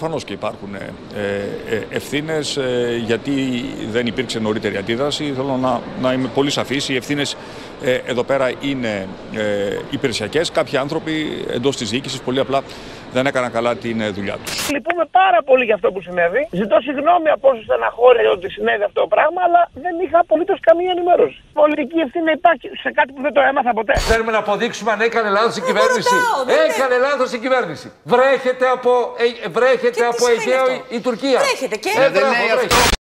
προφανώς και υπάρχουν ε, ε, ευθύνες ε, γιατί δεν υπήρξε νωρίτερη αντίδραση. Θέλω να, να είμαι πολύ σαφής. Οι ευθύνες ε, εδώ πέρα είναι ε, υπηρεσιακές. Κάποιοι άνθρωποι εντός της διοίκησης πολύ απλά δεν έκαναν καλά την ε, δουλειά τους. Λυπούμε πάρα πολύ για αυτό που συνέβη. Ζητώ συγγνώμη από όσους στεναχώρια ότι συνέβη αυτό το πράγμα, αλλά δεν είχα απολύτως καμία ενημέρωση. Πολιτική ευθύνη υπάρχει σε κάτι που δεν το έμαθα ποτέ. Θέλουμε να αποδείξουμε αν έκανε λάθος η κυβέρνηση. ρωτάω, δεν Έκανε λάθος η κυβέρνηση. Βρέχεται από, ε, βρέχεται Και τι από σημαίνει Αιγαίο αυτό; η, η Τουρκία. Βρέχεται και-